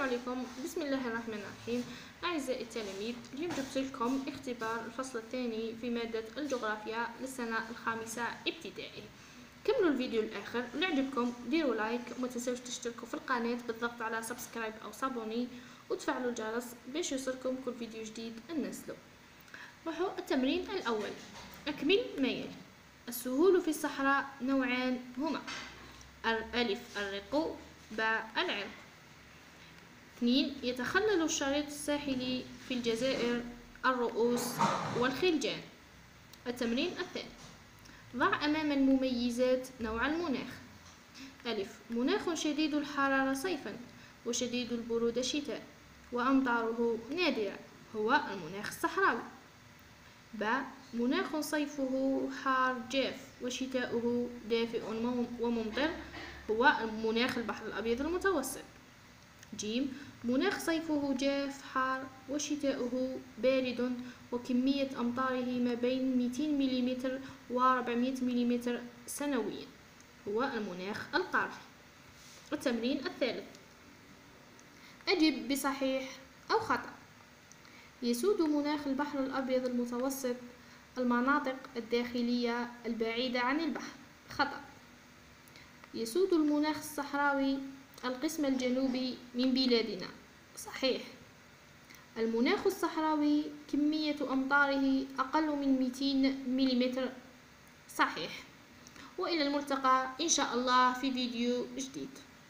عليكم. بسم الله الرحمن الرحيم. أعزائي التلاميذ اليوم جبت لكم اختبار الفصل الثاني في مادة الجغرافيا للسنة الخامسة ابتدائي. كملوا الفيديو الآخر اللي عجبكم ديروا like وما تنسوش تشتركوا في القناة بالضغط على subscribe أو s'abonner وتفعلوا الجرس باش يوصلكم كل فيديو جديد ننزله روحوا التمرين الأول. أكمل ما يلي. السهول في الصحراء نوعان هما ألف الرق باء العرق. اثنين يتخلل الشريط الساحلي في الجزائر الرؤوس والخلجان. التمرين الثاني ضع أمام المميزات نوع المناخ. ألف مناخ شديد الحرارة صيفا وشديد البرودة شتاء وأمطاره نادرة هو المناخ الصحراوي. باء مناخ صيفه حار جاف وشتاؤه دافئ وممطر هو مناخ البحر الأبيض المتوسط. جيم. مناخ صيفه جاف حار وشتاؤه بارد وكمية أمطاره ما بين 200 ملم و 400 ملم سنويا. هو المناخ القاري. التمرين الثالث. أجب بصحيح أو خطأ. يسود مناخ البحر الأبيض المتوسط المناطق الداخلية البعيدة عن البحر. خطأ. يسود المناخ الصحراوي القسم الجنوبي من بلادنا. صحيح. المناخ الصحراوي كمية أمطاره أقل من 200 ملم صحيح. وإلى الملتقى إن شاء الله في فيديو جديد.